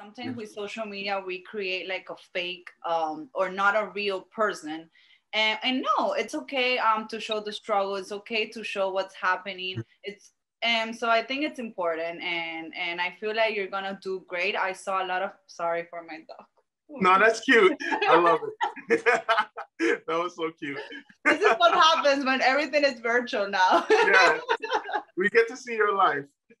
sometimes with social media we create like a fake um, or not a real person. And, and no it's okay um, to show the struggle. It's okay to show what's happening. Mm. It's and so i think it's important. And and i feel like you're gonna do great. I saw a lot of sorry for my dog. No that's cute. I love it. That was so cute. This is what happens when everything is virtual now. Yeah we get to see your life.